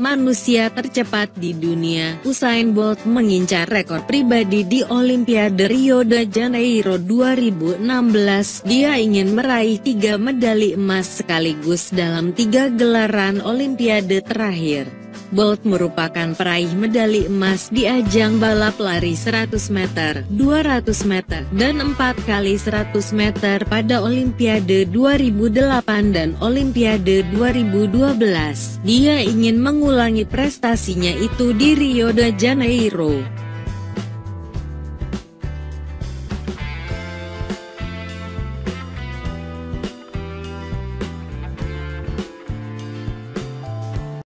Manusia tercepat di dunia, Usain Bolt mengincar rekor pribadi di Olimpiade Rio de Janeiro 2016. Dia ingin meraih tiga medali emas sekaligus dalam tiga gelaran Olimpiade terakhir. Bolt merupakan peraih medali emas di ajang balap lari 100 meter, 200 meter, dan 4 kali 100 meter pada Olimpiade 2008 dan Olimpiade 2012. Dia ingin mengulangi prestasinya itu di Rio de Janeiro.